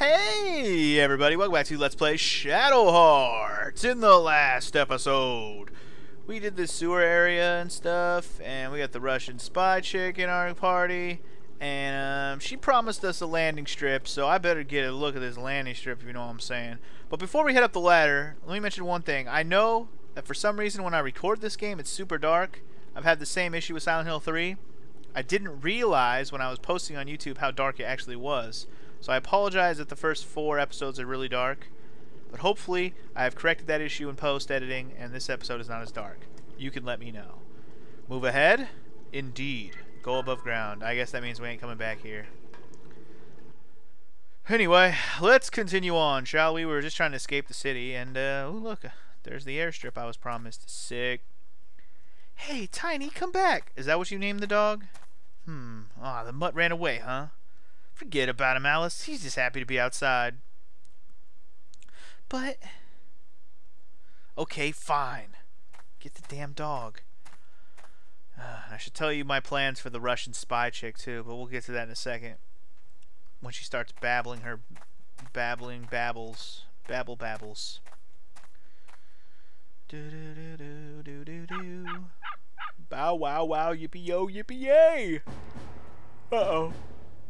Hey everybody, welcome back to Let's Play Shadow Hearts. In the last episode, we did the sewer area and stuff, and we got the Russian spy chick in our party, and um, she promised us a landing strip, so I better get a look at this landing strip if you know what I'm saying. But before we head up the ladder, let me mention one thing. I know that for some reason when I record this game, it's super dark. I've had the same issue with Silent Hill 3. I didn't realize when I was posting on YouTube how dark it actually was. So I apologize that the first four episodes are really dark, but hopefully I have corrected that issue in post editing and this episode is not as dark. You can let me know. Move ahead? Indeed. Go above ground. I guess that means we ain't coming back here. Anyway, let's continue on, shall we? We were just trying to escape the city, and, uh, ooh, look, there's the airstrip I was promised. Sick. Hey, Tiny, come back! Is that what you named the dog? Hmm. Ah, the mutt ran away, huh? Forget about him, Alice. He's just happy to be outside. But... Okay, fine. Get the damn dog. Uh, I should tell you my plans for the Russian spy chick, too, but we'll get to that in a second. When she starts babbling her... Babbling babbles. Babble babbles. Do do do do do do do. Bow wow wow yippee yo yippee yay! Uh oh.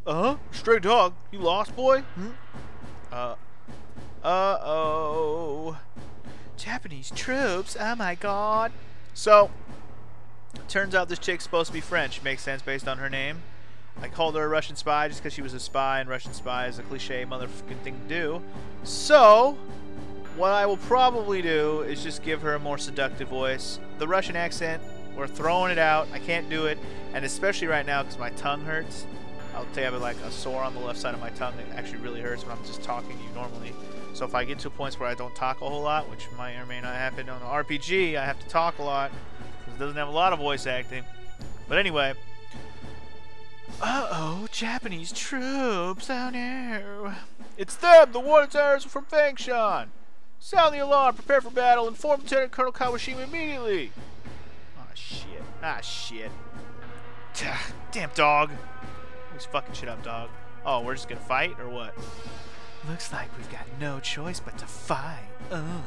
Uh-huh? Stray dog. You lost, boy? Hmm? Uh. Uh-oh. Japanese troops? Oh my god. So, turns out this chick's supposed to be French. Makes sense based on her name. I called her a Russian spy just because she was a spy, and Russian spy is a cliche motherfucking thing to do. So, what I will probably do is just give her a more seductive voice. The Russian accent, we're throwing it out. I can't do it, and especially right now because my tongue hurts. I'll tell you I have like a sore on the left side of my tongue. It actually really hurts when I'm just talking to you normally. So if I get to points where I don't talk a whole lot, which might or may not happen on the RPG, I have to talk a lot because it doesn't have a lot of voice acting. But anyway. Uh-oh, Japanese troops. Oh no. It's them, the war terrorists from Fangshan. Sound the alarm, prepare for battle, inform Lieutenant Colonel Kawashima immediately. Ah, oh, shit. Ah, shit. Damn dog. He's fucking shit up, dog. Oh, we're just gonna fight, or what? Looks like we've got no choice but to fight. Oh.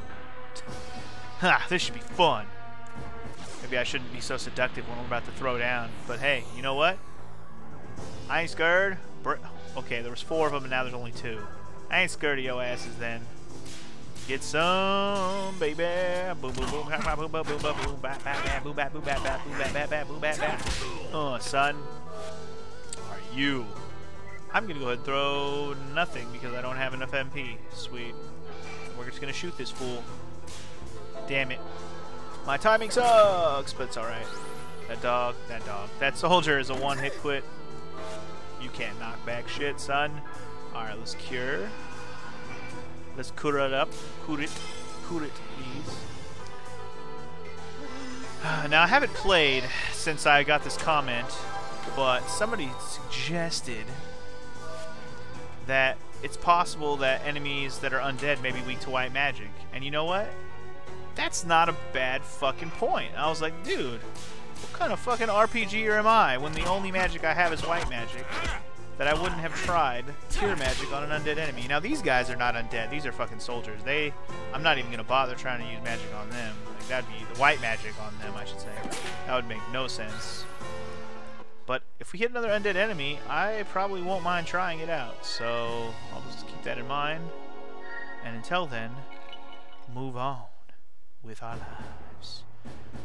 Ha, this should be fun. Maybe I shouldn't be so seductive when we're about to throw down. But hey, you know what? I ain't scared. Br okay, there was four of them, and now there's only two. I ain't scared of your asses then. Get some, baby. Boom, boom, boom, boom, boom, boom, boom, boom, boom, bap, bap, bap, boom, bap, boom, bap, bap, boom, bap, bap, bap, boom, bap, bap. Oh, son you. I'm to go ahead and throw nothing because I don't have enough MP. Sweet. We're just to shoot this fool. Damn it. My timing sucks, but it's alright. That dog, that dog. That soldier is a one-hit quit. You can't knock back shit, son. Alright, let's cure. Let's cure it up. Cure it. Cure it, please. Now, I haven't played since I got this comment but somebody suggested that it's possible that enemies that are undead may be weak to white magic. And you know what? That's not a bad fucking point. I was like, dude, what kind of fucking RPGer am I when the only magic I have is white magic? That I wouldn't have tried cure magic on an undead enemy. Now these guys are not undead. These are fucking soldiers. They, I'm not even gonna bother trying to use magic on them. Like that'd be the white magic on them, I should say. That would make no sense. But if we hit another undead enemy, I probably won't mind trying it out. So I'll just keep that in mind. And until then, move on with our lives.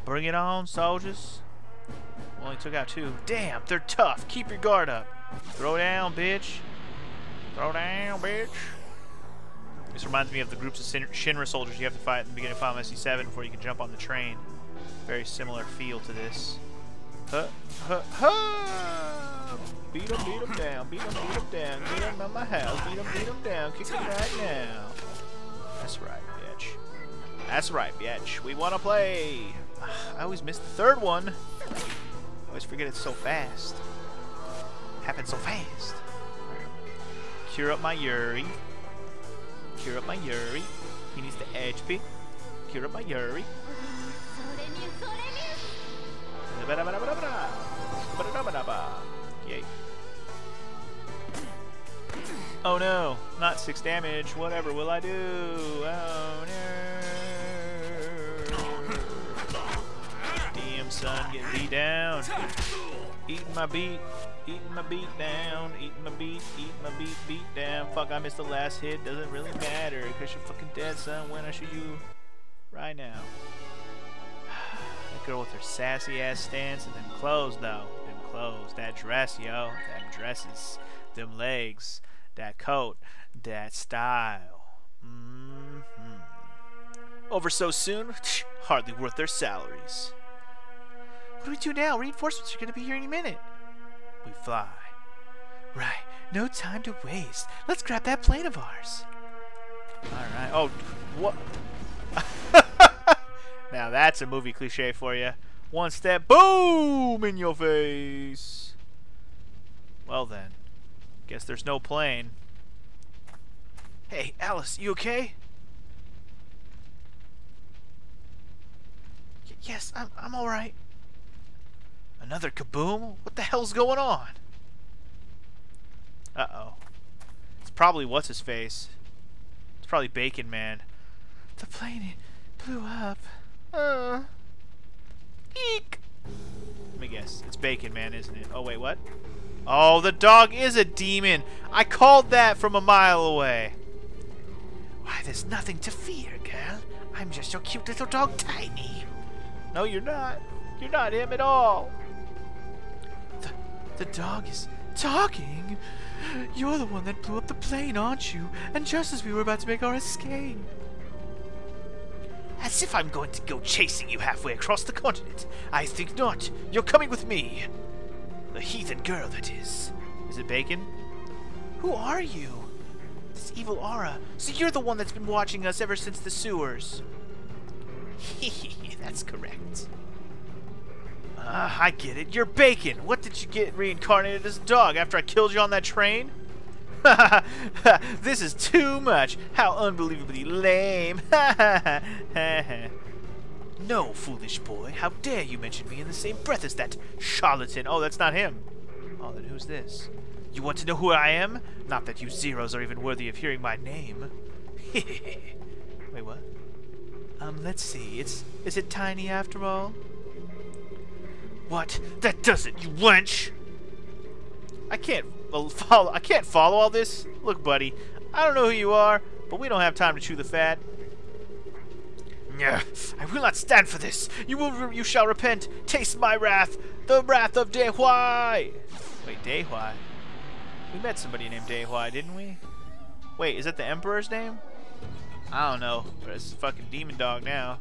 Bring it on, soldiers. Only took out two. Damn, they're tough. Keep your guard up. Throw down, bitch. Throw down, bitch. This reminds me of the groups of Shinra soldiers you have to fight in the beginning of Final Fantasy VII before you can jump on the train. Very similar feel to this. Huh, huh, huh. Beat him, beat him down, beat him, beat him down, get him out my house, beat him, beat him down, kick him right now. That's right, bitch. That's right, bitch. We want to play. Ah, I always miss the third one. I always forget it's so fast. Happens so fast. Cure up my Yuri. Cure up my Yuri. He needs the HP. Cure up my Yuri. Oh no, not six damage. Whatever will I do? Oh no. Damn son, get beat down. Eating my beat, eating my beat down, eating my beat, eating my beat, beat down. Fuck, I missed the last hit. Doesn't really matter, cause you're fucking dead, son. When I shoot you, right now. that girl with her sassy ass stance and them clothes, though. Them clothes, that dress, yo, them dresses, them legs, that coat, that style. Mm hmm Over so soon, hardly worth their salaries. What do we do now? Reinforcements are going to be here any minute. We fly. Right. No time to waste. Let's grab that plane of ours. Alright. Oh, what? now that's a movie cliche for you. One step, boom, in your face. Well then. Guess there's no plane. Hey, Alice, you okay? Y yes, I'm, I'm alright. Another kaboom? What the hell's going on? Uh-oh. It's probably what's-his-face. It's probably Bacon Man. The plane blew up. Uh. Eek! Let me guess. It's Bacon Man, isn't it? Oh, wait, what? Oh, the dog is a demon! I called that from a mile away. Why, there's nothing to fear, girl. I'm just your cute little dog, Tiny. No, you're not. You're not him at all. The the dog is talking. You're the one that blew up the plane, aren't you? And just as we were about to make our escape. As if I'm going to go chasing you halfway across the continent. I think not. You're coming with me. The heathen girl, that is. Is it Bacon? Who are you? This evil aura. So you're the one that's been watching us ever since the sewers. Hehe, that's correct. Uh, I get it. You're Bacon. What did you get reincarnated as a dog after I killed you on that train? this is too much. How unbelievably lame. no, foolish boy. How dare you mention me in the same breath as that charlatan? Oh, that's not him. Oh, then who's this? You want to know who I am? Not that you zeros are even worthy of hearing my name. Wait, what? Um, let's see. It's is it Tiny after all? What? That does it, you wench! I can't follow. I can't follow all this. Look, buddy, I don't know who you are, but we don't have time to chew the fat. I will not stand for this. You will. You shall repent. Taste my wrath, the wrath of Dehuai. Wait, Dehuai. We met somebody named Dehuai, didn't we? Wait, is that the Emperor's name? I don't know, but it's fucking demon dog now.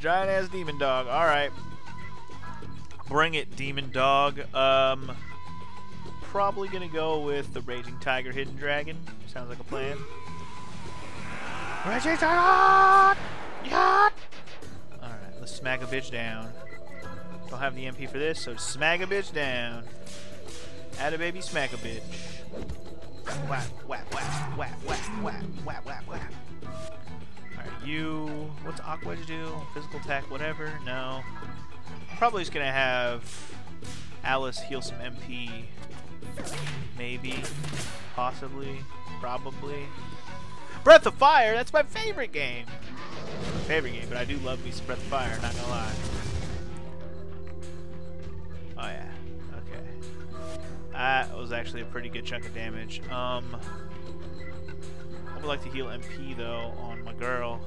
Giant ass demon dog. All right. Bring it, Demon Dog. Um, probably gonna go with the Raging Tiger Hidden Dragon. Sounds like a plan. Alright, let's smack a bitch down. Don't have the MP for this, so smack a bitch down. Add a baby, smack a bitch. Whap, whap, whap, whap, whap, whap, whap, whap, whap. Alright, you... What's Aqua do? Physical attack, whatever? No probably just gonna have Alice heal some MP. Maybe. Possibly. Probably. Breath of Fire! That's my favorite game! My favorite game, but I do love me some Breath of Fire, not gonna lie. Oh yeah. Okay. That was actually a pretty good chunk of damage. Um, I would like to heal MP though on my girl.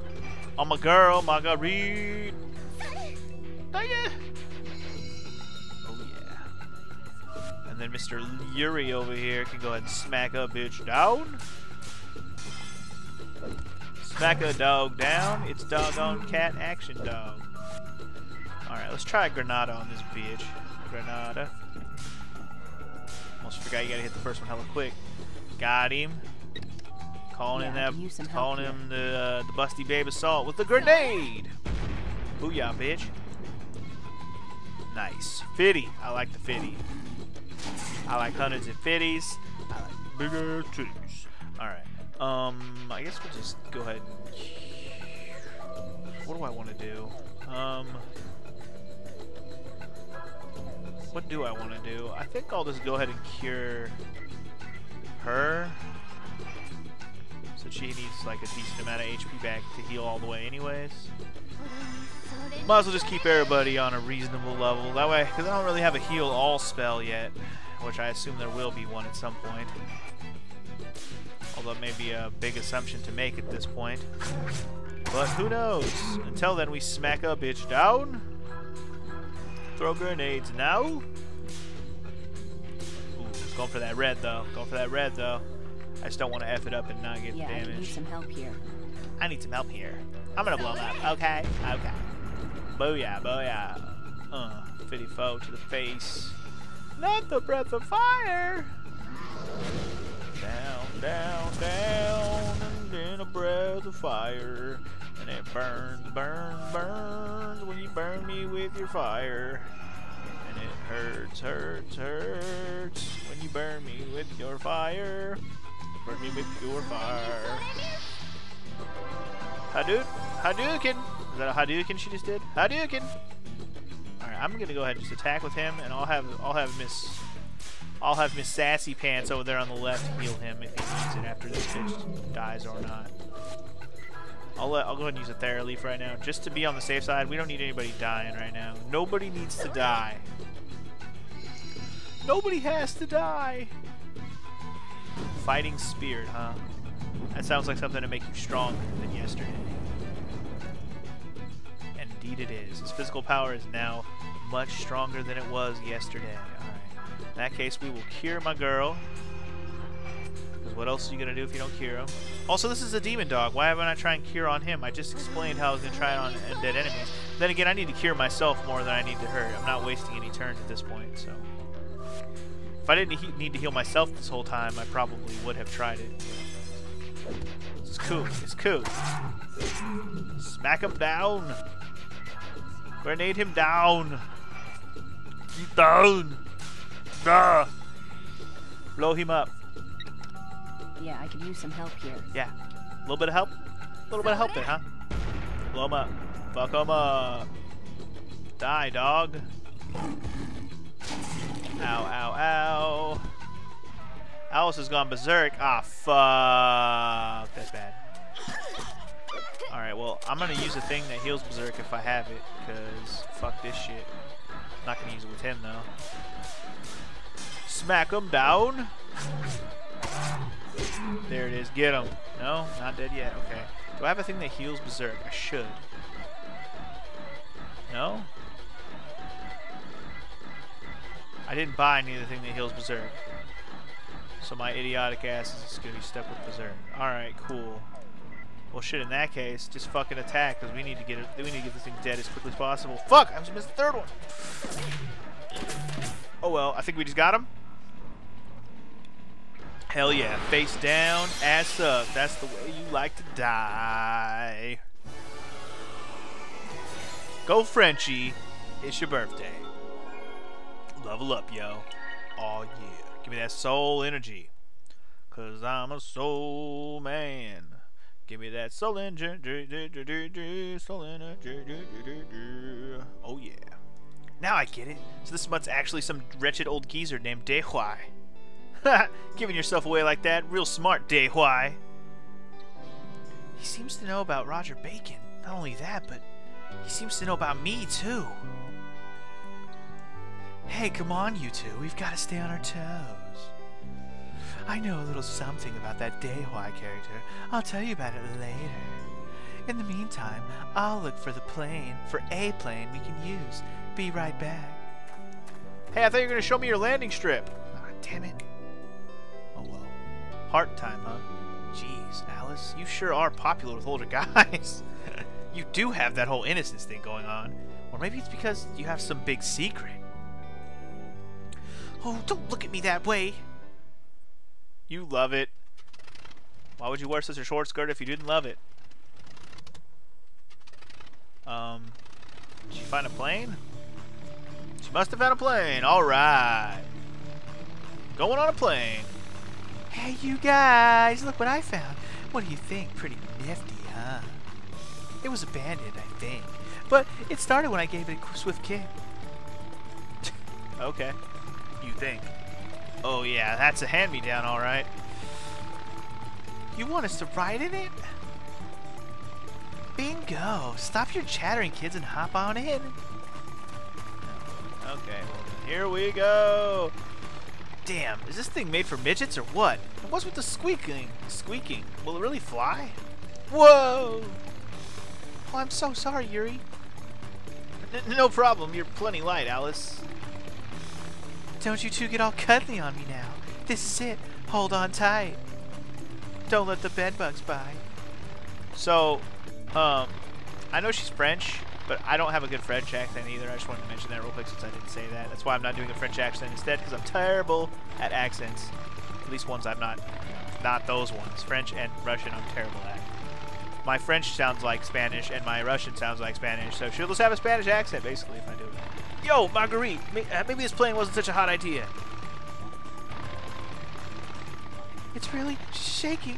On my girl, Marguerite! Dang it! then Mr. Yuri over here can go ahead and smack a bitch down. Smack a dog down. It's doggone cat action dog. Alright, let's try a Granada on this bitch. Granada. Almost forgot you gotta hit the first one hella quick. Got him. Calling yeah, in that, calling him the uh, the busty babe assault with the grenade. Booyah, bitch. Nice. Fitty. I like the fitty. I like hundreds and fifties. I like bigger titties. Um, I guess we'll just go ahead and... What do I want to do? Um... What do I want to do? I think I'll just go ahead and cure her. So she needs like a decent amount of HP back to heal all the way anyways. Might as well just keep everybody on a reasonable level. That way, because I don't really have a heal all spell yet, which I assume there will be one at some point. Although it may be a big assumption to make at this point. But who knows? Until then, we smack a bitch down. Throw grenades now. Ooh, going for that red though. Going for that red though. I just don't want to F it up and not get yeah, damage. I need some help here. I need some help here. I'm gonna blow him up. Okay, okay. Booyah, booyah. Uh, 54 to the face. Not the breath of fire. Down, down, down, and then a breath of fire. And it burns, burns, burns when you burn me with your fire. And it hurts, hurts, hurts when you burn me with your fire. Burn me with your fire. Hadouken! Hadouken! Is that a Hadouken she just did? Hadouken! Alright, I'm gonna go ahead and just attack with him, and I'll have I'll have Miss I'll have Miss Sassy Pants over there on the left heal him if he needs it after this bitch dies or not. I'll let I'll go ahead and use a Thera Leaf right now, just to be on the safe side. We don't need anybody dying right now. Nobody needs to die. Nobody has to die. Fighting Spirit, huh? That sounds like something to make you stronger than yesterday. Indeed it is. His physical power is now much stronger than it was yesterday. In that case, we will cure my girl. Because what else are you going to do if you don't cure him? Also, this is a demon dog. Why haven't I tried and cure on him? I just explained how I was going to try it on undead enemies. Then again, I need to cure myself more than I need to hurt. I'm not wasting any turns at this point, so... If I didn't need to heal myself this whole time, I probably would have tried it. It's cool. It's cool. Smack him down. Grenade him down. Get down. Ah. Blow him up. Yeah, I could use some help here. Yeah. A little bit of help? A little bit of help there, huh? Blow him up. Fuck him up. Die, dog. Ow, ow, ow. Alice has gone berserk. Ah, fuck. That's bad. Alright, well, I'm going to use a thing that heals berserk if I have it, because fuck this shit. Not going to use it with him, though. Smack him down. There it is. Get him. No? Not dead yet. Okay. Do I have a thing that heals berserk? I should. No? I didn't buy anything that heals berserk. So my idiotic ass is just going to be stuck with berserk. Alright, cool. Well, shit, in that case, just fucking attack, because we need to get it, we need to get this thing dead as quickly as possible. Fuck! I just missed the third one! Oh well, I think we just got him. Hell yeah. Face down, ass up. That's the way you like to die. Go Frenchie. It's your birthday. Level up, yo. Oh yeah. Give me that soul energy. Cause I'm a soul man. Give me that soul energy. Soul energy. Oh yeah. Now I get it. So this mutt's actually some wretched old geezer named Dehuai. Giving yourself away like that, real smart, Dehuai. He seems to know about Roger Bacon. Not only that, but he seems to know about me, too. Hey, come on, you two. We've got to stay on our toes. I know a little something about that Dehuai character. I'll tell you about it later. In the meantime, I'll look for the plane, for a plane we can use. Be right back. Hey, I thought you were going to show me your landing strip. Ah, damn it. Oh well. Heart time, huh? Jeez, Alice, you sure are popular with older guys. you do have that whole innocence thing going on. Or maybe it's because you have some big secret. Oh, don't look at me that way. You love it. Why would you wear such a short skirt if you didn't love it? Um, did she find a plane? She must have found a plane. All right. Going on a plane. Hey, you guys, look what I found. What do you think? Pretty nifty, huh? It was abandoned, I think. But it started when I gave it a swift kick. okay. You think. Oh, yeah, that's a hand-me-down, all right. You want us to ride in it? Bingo! Stop your chattering, kids, and hop on in. Okay, well, here we go. Damn, is this thing made for midgets or what? What's with the squeaking? Squeaking? Will it really fly? Whoa! Oh, I'm so sorry, Yuri. N no problem. You're plenty light, Alice. Don't you two get all cuddly on me now. This is it. Hold on tight. Don't let the bedbugs bite. So, um, I know she's French, but I don't have a good French accent either. I just wanted to mention that real quick since I didn't say that. That's why I'm not doing a French accent instead, because I'm terrible at accents. At least ones I'm not, not those ones. French and Russian I'm terrible at. My French sounds like Spanish, and my Russian sounds like Spanish, so she'll just have a Spanish accent, basically, if I do it. Yo, Marguerite, uh, maybe this plane wasn't such a hot idea. It's really shaking.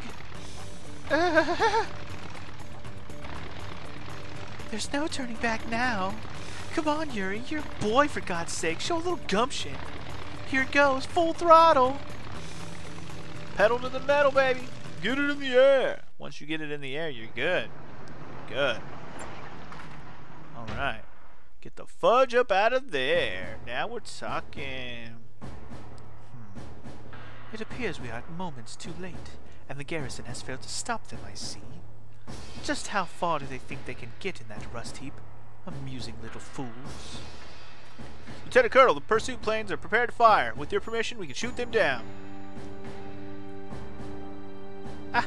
There's no turning back now. Come on, Yuri, you're a boy, for God's sake. Show a little gumption. Here it goes, full throttle. Pedal to the metal, baby. Get it in the air. Once you get it in the air, you're good. Good. All right. Get the fudge up out of there. Now we're talking. Hmm. It appears we are moments too late, and the garrison has failed to stop them, I see. Just how far do they think they can get in that rust heap? Amusing little fools. Lieutenant Colonel, the pursuit planes are prepared to fire. With your permission, we can shoot them down.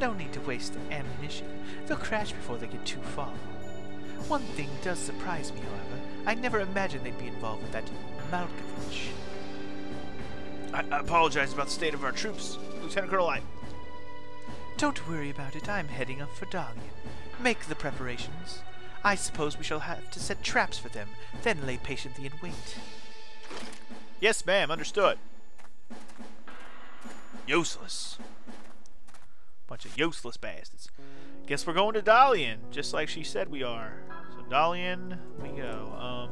no need to waste ammunition. They'll crash before they get too far. One thing does surprise me, however. I never imagined they'd be involved with that Malkovich. I, I apologize about the state of our troops, Lieutenant Colonel. I... Don't worry about it. I'm heading up for Dalian. Make the preparations. I suppose we shall have to set traps for them, then lay patiently in wait. Yes, ma'am. Understood. Useless. Bunch of useless bastards. Guess we're going to Dalian, just like she said we are. So Dalian, we go. Um,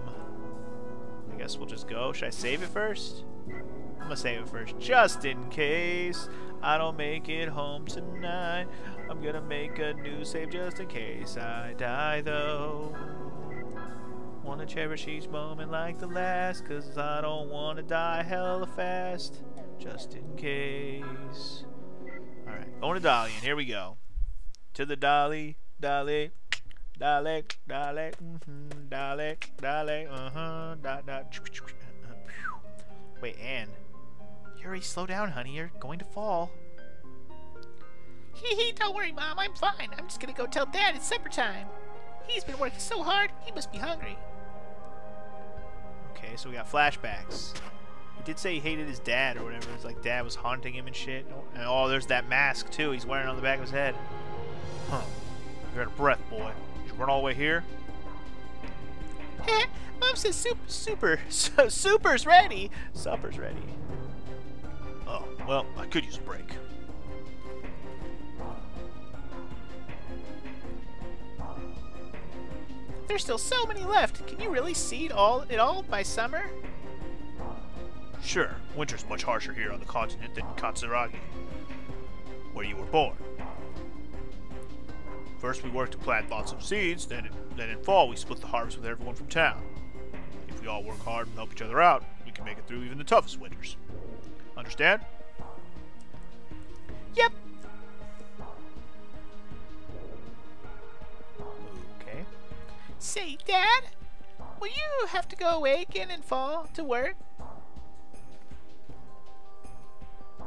I guess we'll just go. Should I save it first? I'm gonna save it first, just in case I don't make it home tonight. I'm gonna make a new save just in case I die, though. Wanna cherish each moment like the last, cause I don't wanna die hella fast, just in case. Alright, going to Dalian. Here we go. To the Dolly, Dolly, Dolly, Dolly, mm-hmm, Dolly, Dolly, uh-huh, dot, dot. Wait, Anne. Yuri, slow down, honey. You're going to fall. Hee hee, don't worry, Mom. I'm fine. I'm just gonna go tell Dad it's supper time. He's been working so hard, he must be hungry. Okay, so we got flashbacks. He did say he hated his dad or whatever. It's like dad was haunting him and shit. Oh, and oh, there's that mask too. He's wearing on the back of his head. Huh. You're out of breath, boy. Did you run all the way here? Mom says super, super, super's ready. Supper's ready. Oh, well, I could use a break. There's still so many left. Can you really seed all it all by summer? Sure, winter's much harsher here on the continent than Katsuragi, where you were born. First we work to plant lots of seeds, then, then in fall we split the harvest with everyone from town. If we all work hard and help each other out, we can make it through even the toughest winters. Understand? Yep. Okay. Say, Dad, will you have to go away again in fall to work?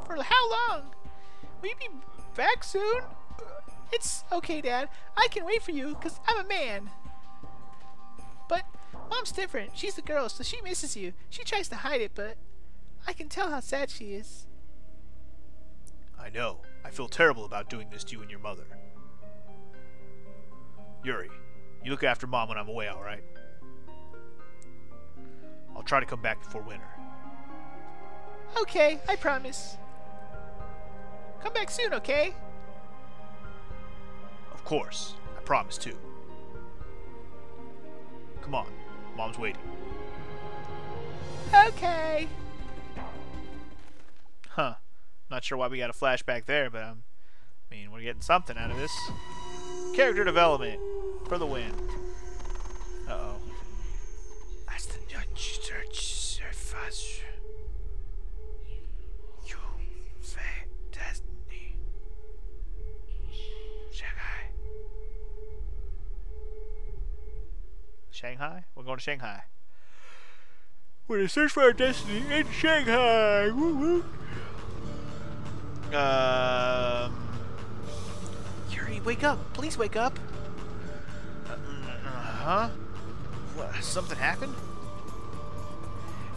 For how long? Will you be back soon? It's okay, Dad. I can wait for you because I'm a man. But Mom's different. She's a girl, so she misses you. She tries to hide it, but I can tell how sad she is. I know. I feel terrible about doing this to you and your mother. Yuri, you look after Mom when I'm away, alright? I'll try to come back before winter. Okay, I promise. Come back soon, okay? Of course. I promise too. Come on. Mom's waiting. Okay. Huh. Not sure why we got a flashback there, but I'm I mean, we're getting something out of this. Character development for the win. Uh-oh. Shanghai? We're going to Shanghai. We're to search for our destiny in Shanghai. Woo woo. Um. Yuri, wake up! Please wake up. Uh, huh? What? Something happened?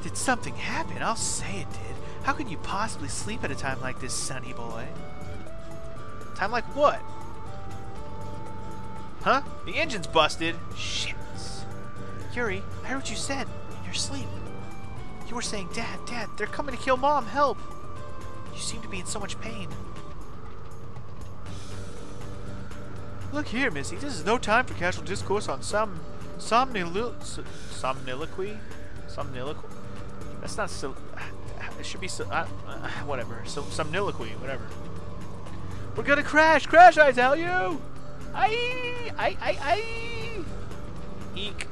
Did something happen? I'll say it did. How could you possibly sleep at a time like this, sonny boy? Time like what? Huh? The engine's busted. Shit. Yuri, I heard what you said in your sleep. You were saying, Dad, Dad, they're coming to kill Mom, help! You seem to be in so much pain. Look here, Missy, this is no time for casual discourse on some somnil somniloquy? Somniloquy? That's not so. It should be so. Uh, uh, whatever. So somniloquy, whatever. We're gonna crash! Crash, I tell you! I, I, I, I. Eek.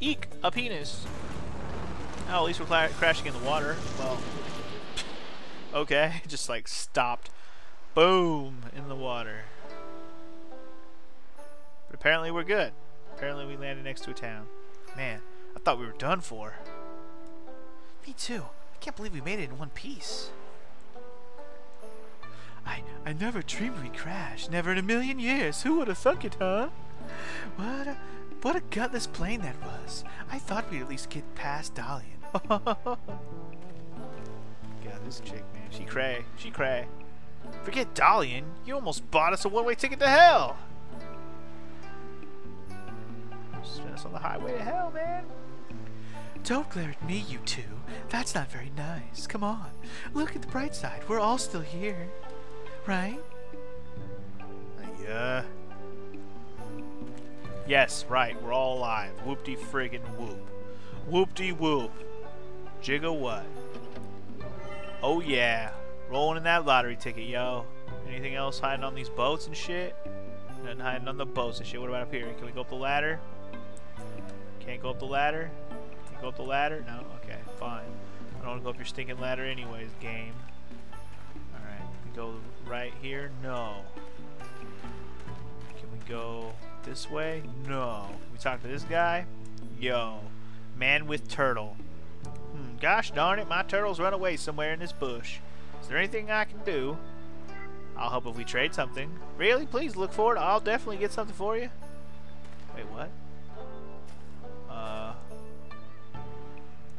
Eek! A penis! Oh, at least we're crashing in the water. Well, okay, just like stopped. Boom! In the water. But apparently we're good. Apparently we landed next to a town. Man, I thought we were done for. Me too. I can't believe we made it in one piece. I I never dreamed we'd crash. Never in a million years. Who would have thunk it, huh? What a what a gutless plane that was. I thought we'd at least get past Dalian. God, this chick, man. She cray. She cray. Forget Dalian. You almost bought us a one-way ticket to hell. Spin us on the highway to hell, man. Don't glare at me, you two. That's not very nice. Come on. Look at the bright side. We're all still here. Right? Yeah. Yes, right, we're all alive. Whoop-de friggin' whoop. Whoop-de whoop. Jigga what? Oh yeah. Rolling in that lottery ticket, yo. Anything else hiding on these boats and shit? Nothing hiding on the boats and shit. What about up here? Can we go up the ladder? Can't go up the ladder? Can you go up the ladder? No? Okay, fine. I don't want to go up your stinking ladder anyways, game. Alright, Can go right here? No. Can we go this way? No. We talk to this guy? Yo. Man with turtle. Gosh darn it, my turtle's run away somewhere in this bush. Is there anything I can do? I'll help if we trade something. Really? Please look for it. I'll definitely get something for you. Wait, what? Uh.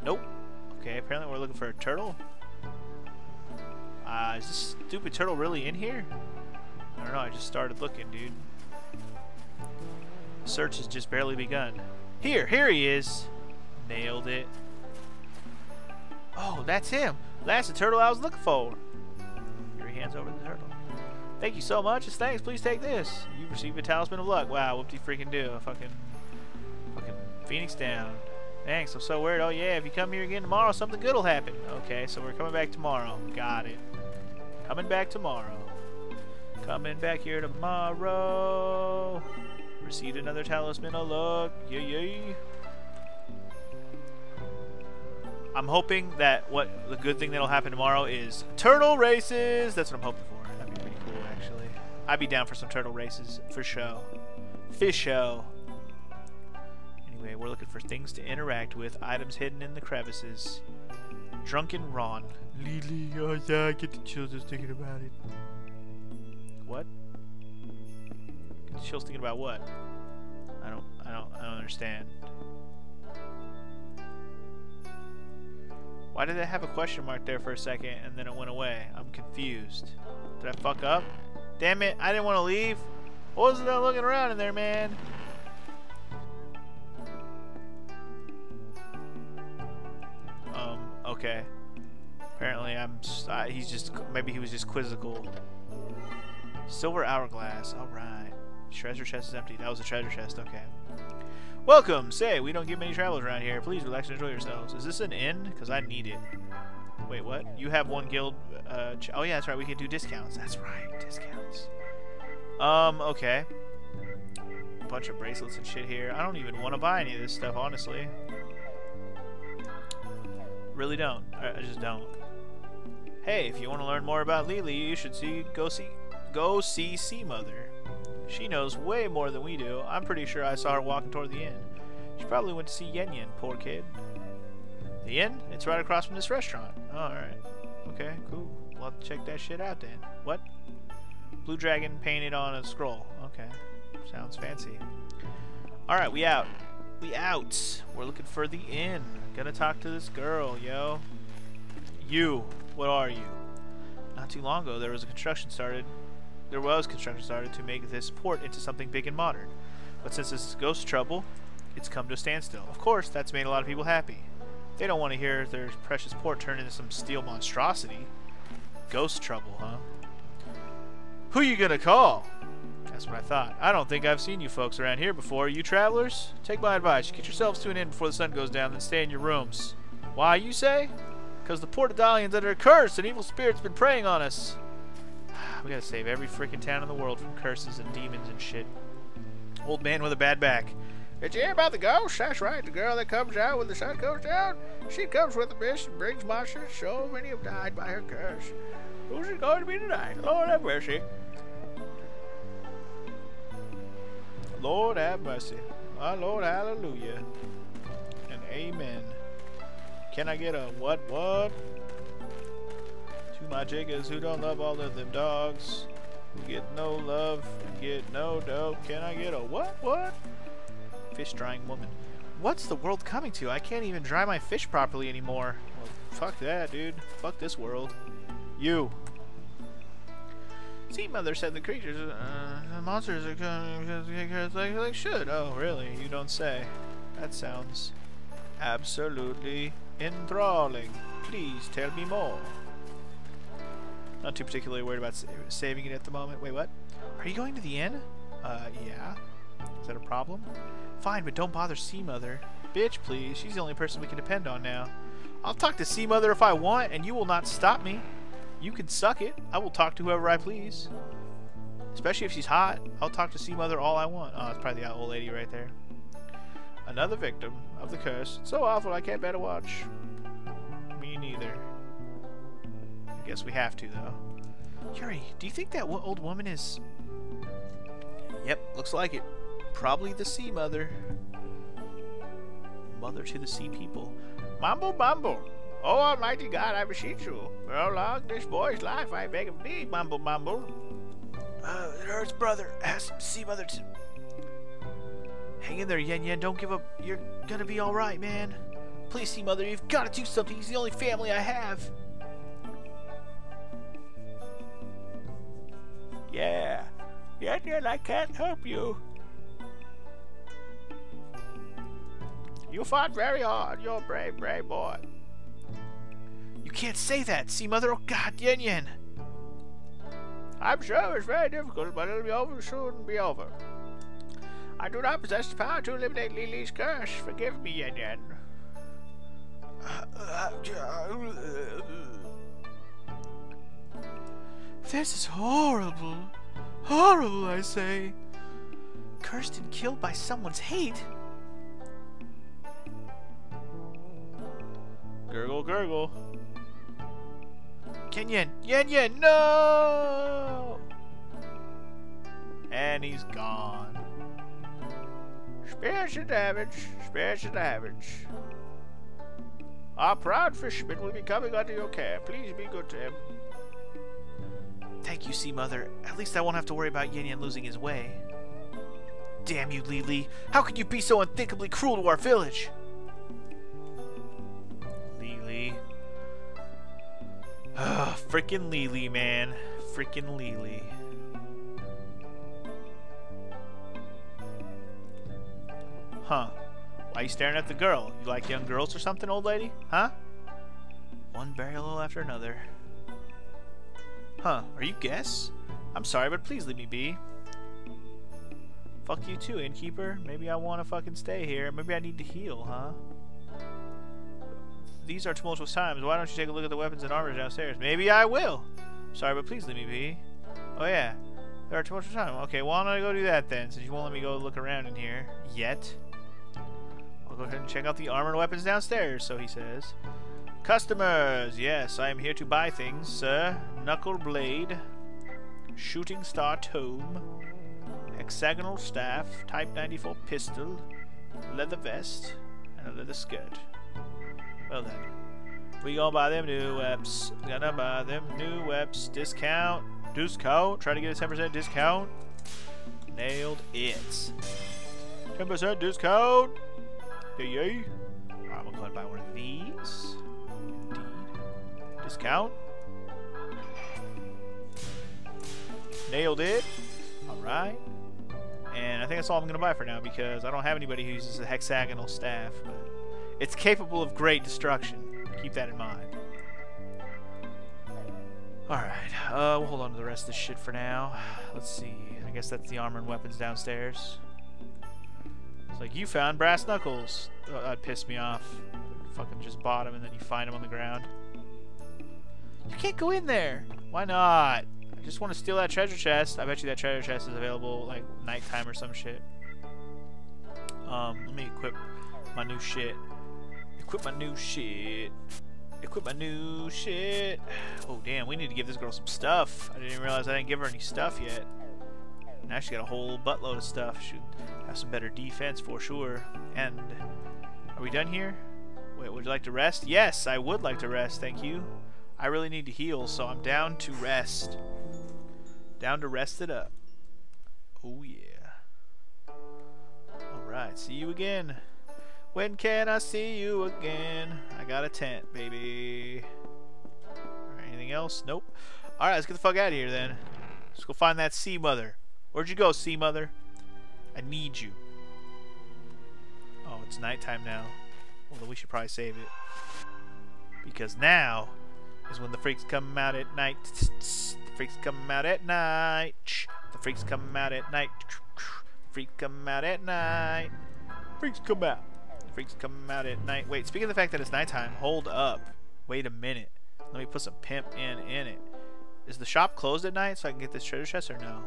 Nope. Okay, apparently we're looking for a turtle. Uh, is this stupid turtle really in here? I don't know, I just started looking, dude. Search has just barely begun. Here, here he is. Nailed it. Oh, that's him. That's the turtle I was looking for. Your hands over the turtle. Thank you so much. As thanks, please take this. You received a talisman of luck. Wow, whoop de freaking do. A fucking, fucking Phoenix down. Thanks, I'm so worried. Oh yeah, if you come here again tomorrow, something good will happen. Okay, so we're coming back tomorrow. Got it. Coming back tomorrow. Coming back here tomorrow. Received another talisman of luck. Yay, yay. I'm hoping that what the good thing that'll happen tomorrow is turtle races. That's what I'm hoping for. That'd be pretty cool, actually. I'd be down for some turtle races for show. Fish show. Anyway, we're looking for things to interact with, items hidden in the crevices. Drunken Ron. Lily, oh yeah, I get the chills just thinking about it. What? Chill's thinking about what? I don't, I don't, I don't understand. Why did it have a question mark there for a second and then it went away? I'm confused. Did I fuck up? Damn it, I didn't want to leave. What was that looking around in there, man? Um, okay. Apparently I'm, uh, he's just, maybe he was just quizzical. Silver hourglass, alright. Treasure chest is empty. That was a treasure chest, okay. Welcome! Say, we don't get many travelers around here. Please relax and enjoy yourselves. Is this an inn? Because I need it. Wait, what? You have one guild. Uh, oh yeah, that's right. We can do discounts. That's right, discounts. Um, okay. A Bunch of bracelets and shit here. I don't even want to buy any of this stuff, honestly. Really don't. I, I just don't. Hey, if you want to learn more about Lily, you should see go see go see Sea Mother. She knows way more than we do. I'm pretty sure I saw her walking toward the inn. She probably went to see Yen Yen, poor kid. The inn? It's right across from this restaurant. Alright. Okay, cool. We'll have to check that shit out then. What? Blue dragon painted on a scroll. Okay. Sounds fancy. Alright, we out. We out. We're looking for the inn. Gonna talk to this girl, yo. You. What are you? Not too long ago, there was a construction started. There was construction started to make this port into something big and modern. But since this is ghost trouble, it's come to a standstill. Of course, that's made a lot of people happy. They don't want to hear their precious port turn into some steel monstrosity. Ghost trouble, huh? Who you gonna call? That's what I thought. I don't think I've seen you folks around here before. You travelers? Take my advice. Get yourselves to an inn before the sun goes down, then stay in your rooms. Why, you say? Because the Port of Dalian's under a curse, and evil spirits been preying on us. We gotta save every freaking town in the world from curses and demons and shit. Old man with a bad back. Did you hear about the ghost? That's right, the girl that comes out when the sun goes down. She comes with a mist and brings monsters. So many have died by her curse. Who's it going to be tonight? Lord have mercy. Lord have mercy. My Lord, hallelujah. And amen. Can I get a what what? My jiggers who don't love all of them dogs. Get no love get no dope. Can I get a what what? Fish drying woman. What's the world coming to? I can't even dry my fish properly anymore. Well, fuck that, dude. Fuck this world. You. Sea Mother said the creatures, uh, the monsters are coming because like, like should. Oh, really? You don't say. That sounds absolutely enthralling. Please tell me more. Not too particularly worried about sa saving it at the moment. Wait, what? Are you going to the inn? Uh, yeah. Is that a problem? Fine, but don't bother Sea Mother. Bitch, please. She's the only person we can depend on now. I'll talk to Sea Mother if I want, and you will not stop me. You can suck it. I will talk to whoever I please. Especially if she's hot. I'll talk to Sea Mother all I want. Oh, it's probably the old lady right there. Another victim of the curse. It's so awful I can't bear to watch. Me neither. I guess we have to, though. Yuri, do you think that old woman is... Yep, looks like it. Probably the Sea Mother. Mother to the Sea People. Mambo, mambo. Oh, Almighty God, I beseech you, prolong this boy's life, I beg of thee, Mumble Mumble. Uh, it hurts, brother. Ask Sea Mother to... Hang in there, Yen Yen. Don't give up. You're gonna be alright, man. Please, Sea Mother, you've gotta do something. He's the only family I have. Yeah. Yen, I can't help you. You fought very hard. You're a brave, brave boy. You can't say that, Sea Mother. Oh, God, Yen Yen. I'm sure it's very difficult, but it'll be over soon be over. I do not possess the power to eliminate Lily's curse. Forgive me, Yen Yen. Uh, uh, uh, This is horrible. Horrible, I say. Cursed and killed by someone's hate. Gurgle, gurgle. Kenyan! Yen, Yen no! And he's gone. And damage, and damage. Our proud fisherman will be coming under your care. Please be good to him. Thank you, Sea Mother. At least I won't have to worry about Yen Yen losing his way. Damn you, Li Li. How could you be so unthinkably cruel to our village? Li Li. Ugh, frickin' Li Li, man. Frickin' Li Li. Huh. Why are you staring at the girl? You like young girls or something, old lady? Huh? One burial after another. Huh, are you guess? I'm sorry, but please leave me be. Fuck you too, innkeeper. Maybe I want to fucking stay here. Maybe I need to heal, huh? these are tumultuous times. Why don't you take a look at the weapons and armor downstairs? Maybe I will. Sorry, but please leave me be. Oh yeah, there are tumultuous times. Okay, why don't I go do that then, since you won't let me go look around in here yet. I'll go ahead and check out the armor and weapons downstairs. So he says. Customers, yes, I am here to buy things, sir. Knuckle blade, shooting star tome, hexagonal staff, type 94 pistol, leather vest, and a leather skirt. Well then, we gonna buy them new weps. Gonna buy them new webs. Discount, discount. Try to get a 10% discount. Nailed it. 10% discount. Yay yay. Alright, we'll go and buy one of these. Indeed. Discount. Nailed it. Alright. And I think that's all I'm going to buy for now because I don't have anybody who uses a hexagonal staff. But it's capable of great destruction. Keep that in mind. Alright, uh, we'll hold on to the rest of this shit for now. Let's see. I guess that's the armor and weapons downstairs. It's like, you found brass knuckles. Oh, that pissed me off. Fucking just bought them and then you find them on the ground. You can't go in there! Why not? Just want to steal that treasure chest. I bet you that treasure chest is available like nighttime or some shit. Um, let me equip my new shit. Equip my new shit. Equip my new shit. Oh damn, we need to give this girl some stuff. I didn't realize I didn't give her any stuff yet. Now she got a whole buttload of stuff. Should have some better defense for sure. And are we done here? Wait, would you like to rest? Yes, I would like to rest. Thank you. I really need to heal, so I'm down to rest. Down to rest it up. Oh yeah. Alright, see you again. When can I see you again? I got a tent, baby. Alright, anything else? Nope. Alright, let's get the fuck out of here then. Let's go find that sea mother. Where'd you go, sea mother? I need you. Oh, it's nighttime now. Well, then we should probably save it. Because now is when the freaks come out at night. Freaks come out at night. The freaks come out at night. Freaks come out at night. Freaks come out. The freaks come out at night. Wait, speaking of the fact that it's nighttime, hold up. Wait a minute. Let me put some pimp in in it. Is the shop closed at night so I can get this treasure chest or no?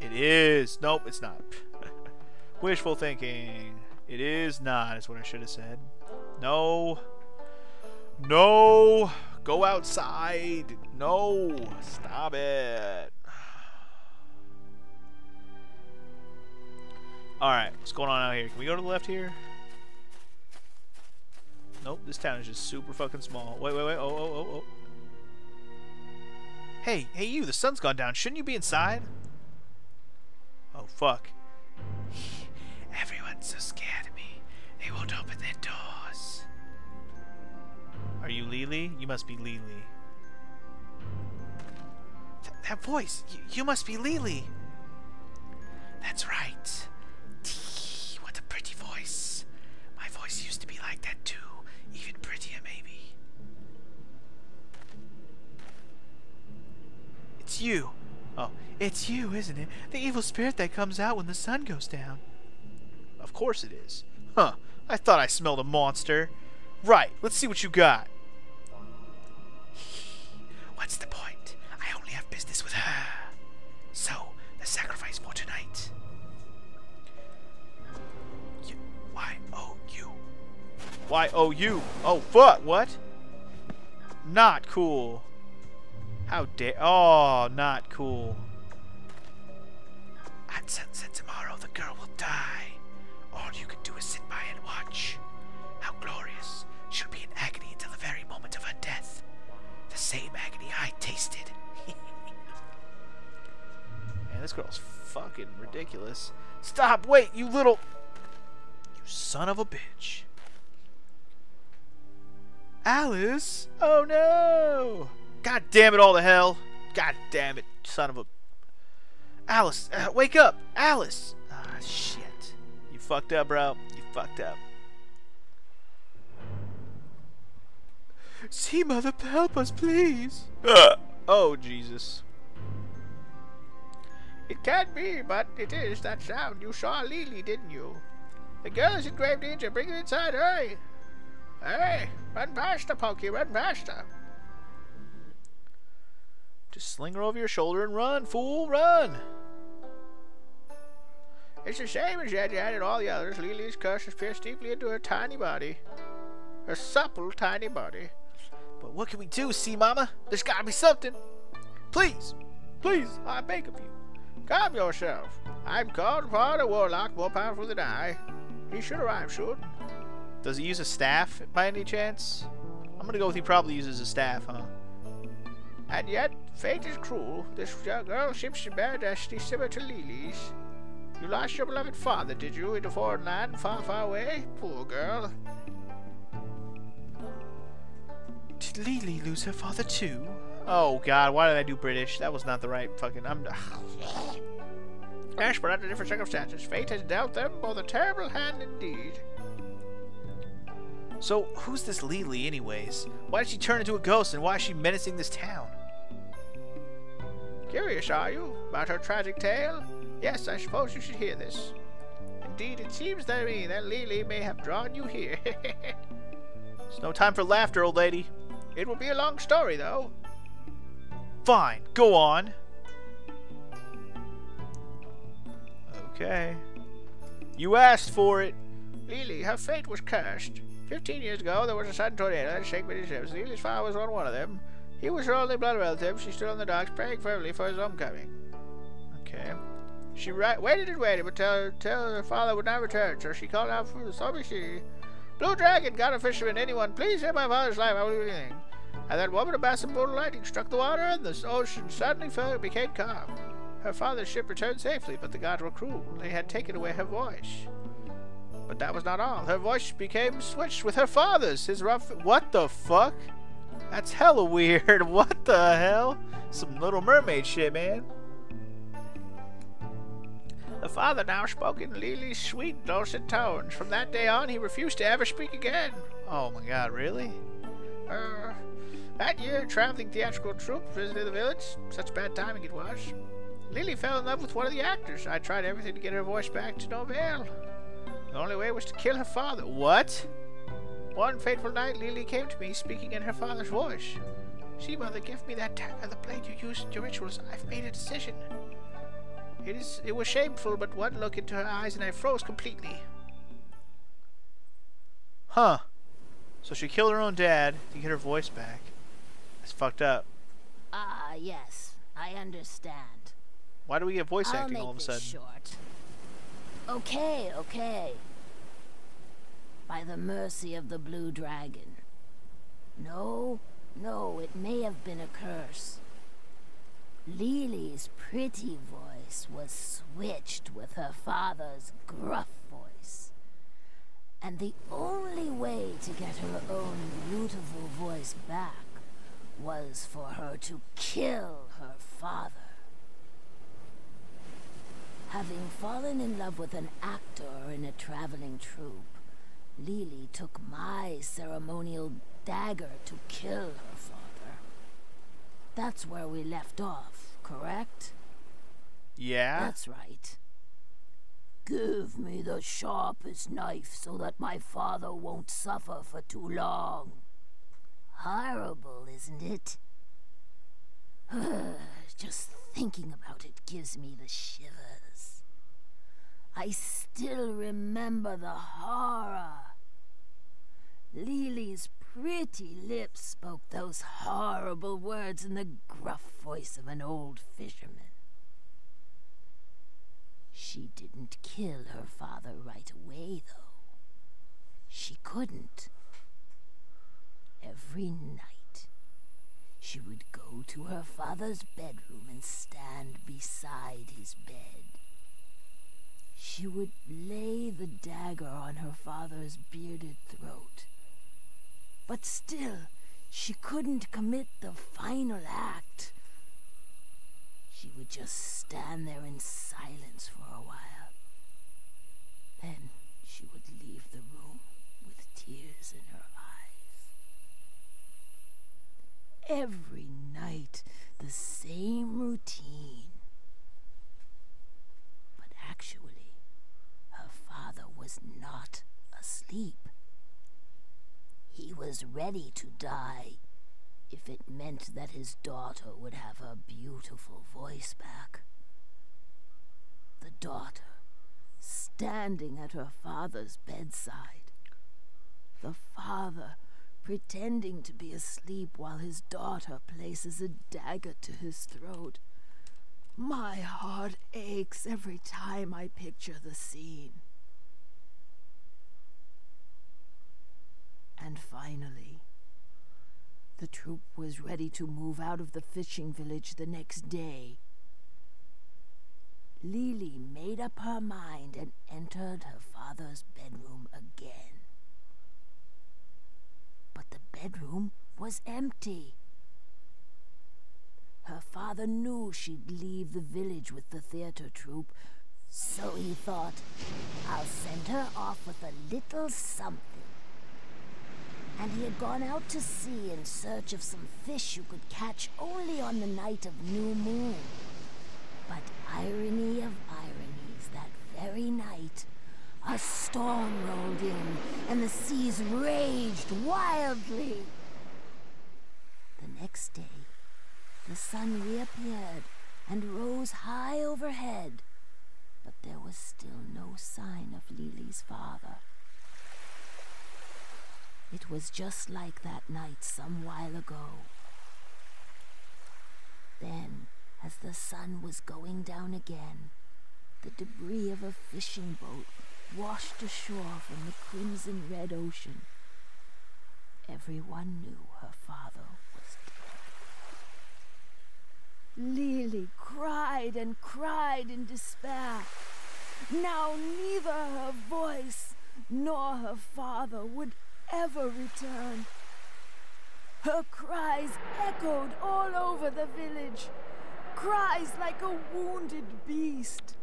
It is. Nope, it's not. Wishful thinking. It is not, is what I should have said. No. No. Go outside. No. Stop it. Alright, what's going on out here? Can we go to the left here? Nope, this town is just super fucking small. Wait, wait, wait. Oh, oh, oh, oh. Hey, hey you, the sun's gone down. Shouldn't you be inside? Oh, fuck. Everyone's so scared of me. They won't open their doors. Are you Lily? You must be Lily. Th that voice! Y you must be Lily! That's right. Tee, what a pretty voice. My voice used to be like that too. Even prettier, maybe. It's you. Oh, it's you, isn't it? The evil spirit that comes out when the sun goes down. Of course it is. Huh. I thought I smelled a monster. Right, let's see what you got. What's the point? I only have business with her. So, the sacrifice for tonight. Y why oh you? Why oh? Oh fuck, what? Not cool. How dare oh not cool. At sunset tomorrow the girl will die. All you can this girl's fucking ridiculous. Stop! Wait, you little... You son of a bitch. Alice? Oh no! God damn it all to hell. God damn it, son of a... Alice, uh, wake up! Alice! Ah, shit. You fucked up, bro. You fucked up. Sea Mother, help us, please. oh, Jesus. It can't be, but it is that sound. You saw Lily, didn't you? The girl is in grave danger. Bring her inside, hurry. Hey, Run past her, Pokey, run past her. Just sling her over your shoulder and run, fool, run! It's the same as Jet and all the others. Lily's curse has pierced deeply into her tiny body. Her supple, tiny body. But what can we do, see, Mama? There's gotta be something. Please, please, I beg of you. Calm yourself. I'm called upon a warlock more powerful than I. He should arrive soon. Does he use a staff by any chance? I'm gonna go with he probably uses a staff, huh? And yet, fate is cruel. This girl seems to bear destiny similar to Lily's. You lost your beloved father, did you, in a foreign land far, far away? Poor girl. Did Lily lose her father too? Oh god, why did I do British? That was not the right fucking. I'm. But under different circumstances, fate has dealt them both a terrible hand indeed. So, who's this Lily, anyways? Why did she turn into a ghost, and why is she menacing this town? Curious, are you, about her tragic tale? Yes, I suppose you should hear this. Indeed, it seems to me that Lily may have drawn you here. It's no time for laughter, old lady. it will be a long story, though. Fine, go on. Okay. You asked for it. Lily, her fate was cursed. Fifteen years ago, there was a sudden tornado that shook many ships. Lily's father was on one of them. He was her only blood relative. She stood on the docks praying fervently for his homecoming. Okay. She waited and waited, but till, till her father would not return, so she called out from the stormy sea, Blue Dragon, God of Fishermen, anyone, please save my father's life, I will do anything. And that woman of massive bolt of lightning struck the water, and the ocean suddenly fell and became calm. Her father's ship returned safely, but the gods were cruel. They had taken away her voice. But that was not all. Her voice became switched with her father's. His rough. What the fuck? That's hella weird. What the hell? Some Little Mermaid shit, man. The father now spoke in Lily's sweet, dulcet tones. From that day on, he refused to ever speak again. Oh my god, really? Uh, that year, a traveling theatrical troupe visited the village. Such bad timing it was. Lily fell in love with one of the actors. I tried everything to get her voice back to no avail. The only way was to kill her father. What? One fateful night, Lily came to me, speaking in her father's voice. Sea Mother, give me that dagger, the blade you used in your rituals. I've made a decision. It is. It was shameful, but one look into her eyes and I froze completely. Huh. So she killed her own dad to get her voice back. That's fucked up. Ah, yes. I understand. Why do we get voice I'll acting all of a this sudden? short. Okay, okay. By the mercy of the blue dragon. No, no, it may have been a curse. Lily's pretty voice was switched with her father's gruff. And the only way to get her own beautiful voice back was for her to kill her father. Having fallen in love with an actor in a traveling troupe, Lily took my ceremonial dagger to kill her father. That's where we left off, correct? Yeah? That's right. Give me the sharpest knife so that my father won't suffer for too long. Horrible, isn't it? Just thinking about it gives me the shivers. I still remember the horror. Lily's pretty lips spoke those horrible words in the gruff voice of an old fisherman. She didn't kill her father right away, though. She couldn't. Every night, she would go to her father's bedroom and stand beside his bed. She would lay the dagger on her father's bearded throat. But still, she couldn't commit the final act. She would just stand there in silence for a while. Then she would leave the room with tears in her eyes. Every night, the same routine. But actually, her father was not asleep. He was ready to die if it meant that his daughter would have her beautiful voice back. The daughter, standing at her father's bedside. The father, pretending to be asleep while his daughter places a dagger to his throat. My heart aches every time I picture the scene. And finally, the troop was ready to move out of the fishing village the next day. Lily made up her mind and entered her father's bedroom again. But the bedroom was empty. Her father knew she'd leave the village with the theater troupe, so he thought, I'll send her off with a little something. And he had gone out to sea in search of some fish you could catch only on the night of new moon. But irony of ironies, that very night, a storm rolled in, and the seas raged wildly. The next day, the sun reappeared and rose high overhead, but there was still no sign of Lily's father. It was just like that night some while ago. Then, as the sun was going down again, the debris of a fishing boat washed ashore from the crimson red ocean. Everyone knew her father was dead. Lily cried and cried in despair. Now neither her voice nor her father would ever return. Her cries echoed all over the village, cries like a wounded beast.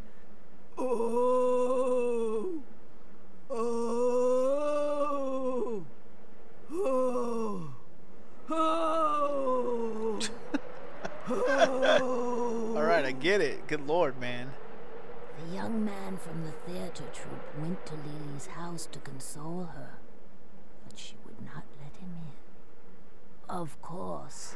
Oh! Oh! Oh! Oh! oh! All right, I get it. Good lord, man. The young man from the theater troupe went to Lily's house to console her, but she would not let him in. Of course,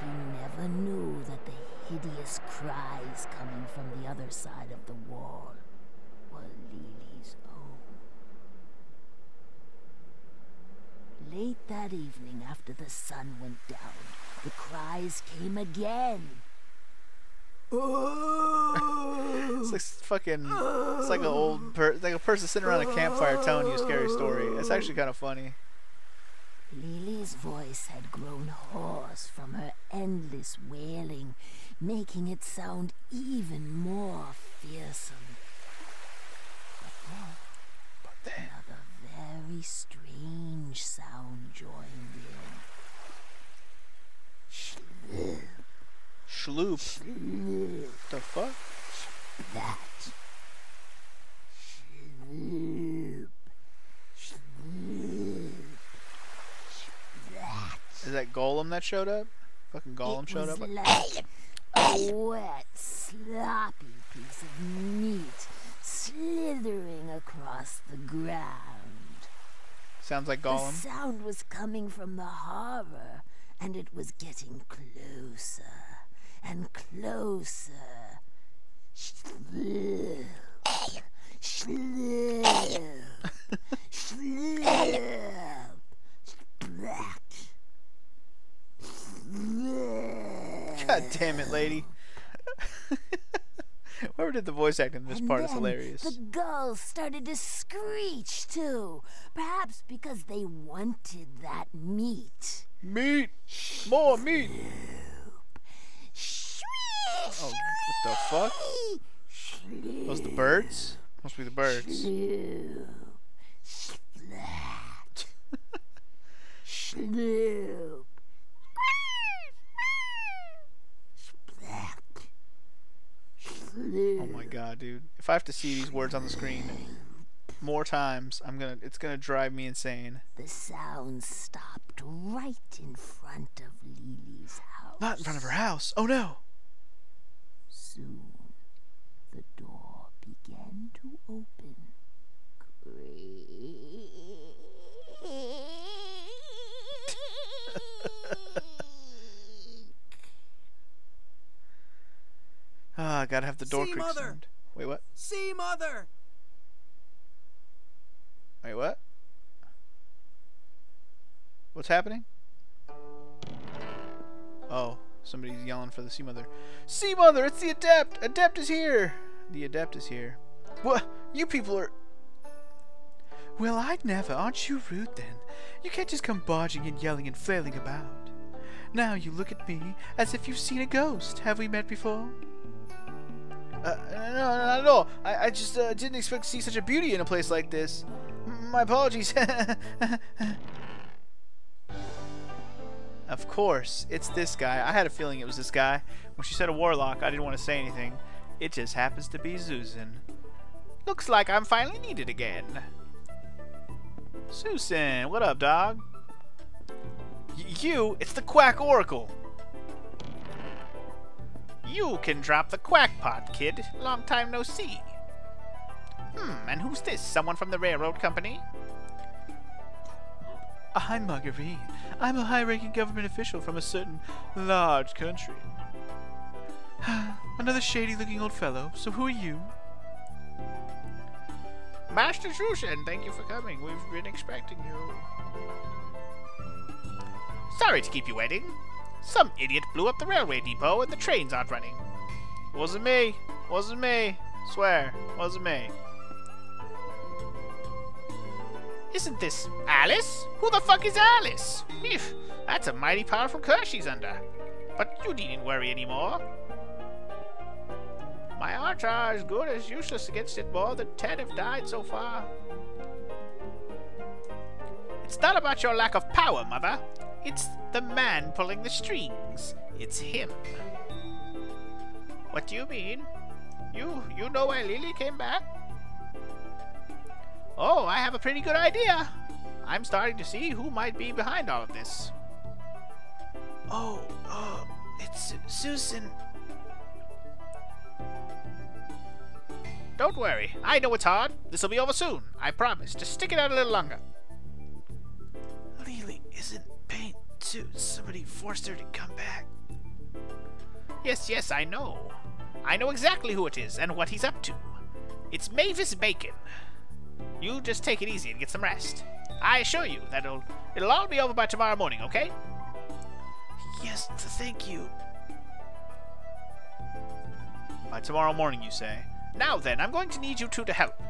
he never knew that the hideous cries coming from the other side of the wall were Lily's own. Late that evening, after the sun went down, the cries came again. It's like fucking. It's like an old, per, like a person sitting around a campfire telling you a scary story. It's actually kind of funny. Lily's voice had grown hoarse from her endless wailing, making it sound even more fearsome. But then, another very strange sound joined in. Schloop. Shloop, The fuck? that. Shloop, that. Is that Golem that showed up? Fucking Golem it showed up. like a wet, sloppy piece of meat slithering across the ground. Sounds like golem? The sound was coming from the harbor, and it was getting closer and closer. Shloop, shloop, shloop, splack, shloop. God damn it, lady. Whoever did the voice acting in this And part is hilarious. The gulls started to screech too, perhaps because they wanted that meat. Meat! More meat! Oh, what the fuck? Those the birds? Must be the birds. Splat. Sloop. Oh my god, dude. If I have to see these words on the screen more times, I'm gonna it's gonna drive me insane. The sound stopped right in front of Lily's house. Not in front of her house. Oh no! Soon, the door began to open. Ah, gotta have the door See, creak Mother. sound. Wait, what? Sea Mother! Wait, what? What's happening? Oh, somebody's yelling for the Sea Mother. Sea Mother, it's the Adept! Adept is here! The Adept is here. What? You people are... Well, I'd never. Aren't you rude, then? You can't just come barging in, yelling and flailing about. Now you look at me as if you've seen a ghost. Have we met before? Uh, no, not at all. I, I just uh, didn't expect to see such a beauty in a place like this. M- My apologies. of course, it's this guy. I had a feeling it was this guy. When she said a warlock, I didn't want to say anything. It just happens to be Susan. Looks like I'm finally needed again. Susan, what up, dog? Y- you, it's the Quack Oracle. You can drop the quackpot, kid. Long time no see. Hmm, and who's this? Someone from the railroad company? I'm Marguerite. I'm a high-ranking government official from a certain large country. Another shady-looking old fellow. So who are you? Master Shushan, thank you for coming. We've been expecting you. Sorry to keep you waiting. Some idiot blew up the railway depot and the trains aren't running. Wasn't me. Wasn't me. Swear. Wasn't me. Isn't this Alice? Who the fuck is Alice? Phew, that's a mighty powerful curse she's under. But you needn't worry anymore. My odds are as good as useless against it. More than ten have died so far. It's not about your lack of power, Mother. It's the man pulling the strings. It's him. What do you mean? You you know why Lily came back? Oh, I have a pretty good idea. I'm starting to see who might be behind all of this. Oh, oh, it's Su- Susan. Don't worry. I know it's hard. This'll be over soon. I promise. Just stick it out a little longer. Lily isn't too. Somebody forced her to come back. Yes, yes, I know. I know exactly who it is and what he's up to. It's Mavis Bacon. You just take it easy and get some rest. I assure you that it'll it'll all be over by tomorrow morning, okay? Yes, thank you. By tomorrow morning, you say. Now then, I'm going to need you two to help.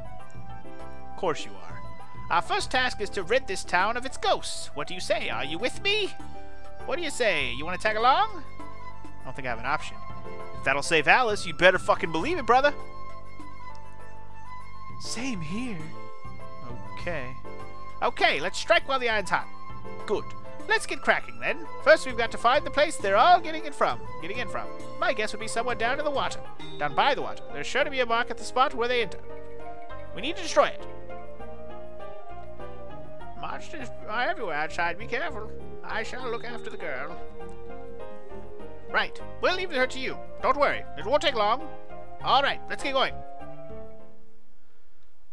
Of course you are. Our first task is to rid this town of its ghosts. What do you say? Are you with me? What do you say? You want to tag along? I don't think I have an option. If that'll save Alice, you'd better fucking believe it, brother. Same here. Okay. Okay, let's strike while the iron's hot. Good. Let's get cracking then. First, we've got to find the place they're all getting in from. Getting in from. My guess would be somewhere down in the water. Down by the water. There's sure to be a mark at the spot where they enter. We need to destroy it. Monsters are everywhere outside. Be careful. I shall look after the girl. Right. We'll leave her to you. Don't worry. It won't take long. All right. Let's get going. All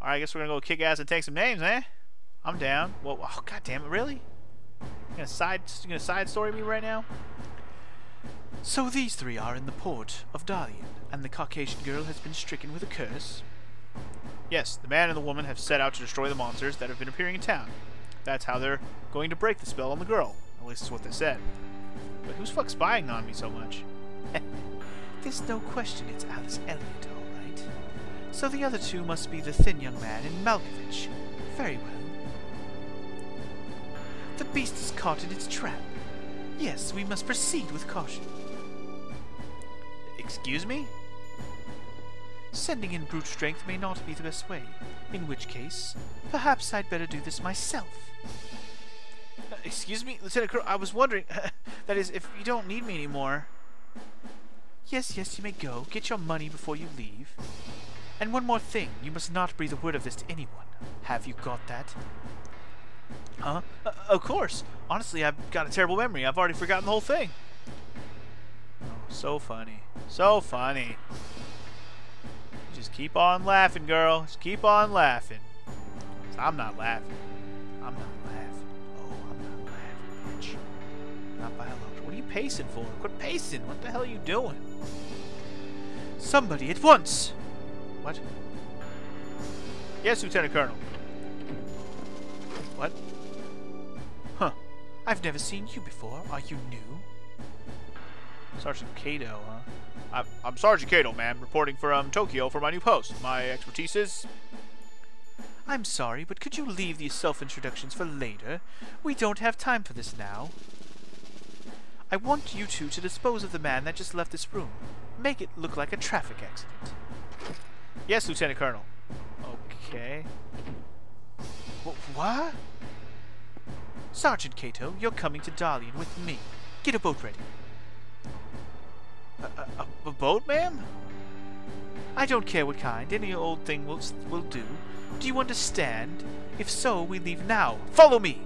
right. I guess we're gonna go kick ass and take some names, eh? I'm down. Whoa. Oh, God damn it! Really? You gonna side? You gonna side story me right now? So these three are in the port of Dalian, and the Caucasian girl has been stricken with a curse. Yes, the man and the woman have set out to destroy the monsters that have been appearing in town. That's how they're going to break the spell on the girl. At least that's what they said. But who's fuck spying on me so much? There's no question it's Alice Elliot, all right. So the other two must be the thin young man and Malkovich. Very well. The beast is caught in its trap. Yes, we must proceed with caution. Excuse me? Sending in brute strength may not be the best way, in which case, perhaps I'd better do this myself. Uh, excuse me, Lieutenant I was wondering, that is, if you don't need me anymore. Yes, yes, you may go. Get your money before you leave. And one more thing, you must not breathe a word of this to anyone. Have you got that? Huh? Uh, of course. Honestly, I've got a terrible memory. I've already forgotten the whole thing. Oh, so funny. So funny. Just keep on laughing, girl. Just keep on laughing. I'm not laughing. I'm not laughing. Oh, I'm not laughing, bitch. Not by a lot. What are you pacing for? Quit pacing. What the hell are you doing? Somebody at once! What? Yes, Lieutenant Colonel. What? Huh. I've never seen you before. Are you new? Sergeant Kato, huh? I'm, I'm Sergeant Kato, ma'am, reporting from um, Tokyo for my new post. My expertise is... I'm sorry, but could you leave these self-introductions for later? We don't have time for this now. I want you two to dispose of the man that just left this room. Make it look like a traffic accident. Yes, Lieutenant Colonel. Okay. Wh- what? Sergeant Kato, you're coming to Dalian with me. Get a boat ready. A, a, a- boat, ma'am? I don't care what kind. Any old thing will, will do. Do you understand? If so, we leave now. Follow me!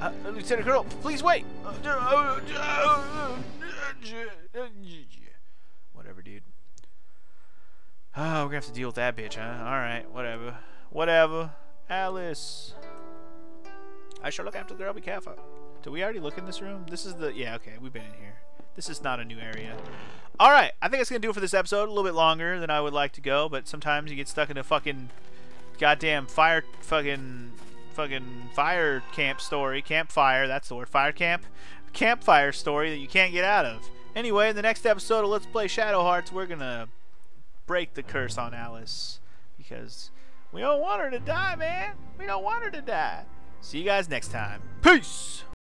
Uh, Lieutenant Colonel, please wait! Whatever, dude. Oh, we're gonna have to deal with that bitch, huh? Alright, whatever. Whatever. Alice. I shall look after the girl, be careful. Did we already look in this room? This is the... Yeah, okay, we've been in here. This is not a new area. Alright, I think that's gonna do it for this episode. A little bit longer than I would like to go, but sometimes you get stuck in a fucking... Goddamn fire... Fucking... Fucking fire camp story. Campfire, that's the word. Fire camp? Campfire story that you can't get out of. Anyway, in the next episode of Let's Play Shadow Hearts, we're gonna break the curse on Alice. Because we don't want her to die, man. We don't want her to die. See you guys next time. Peace!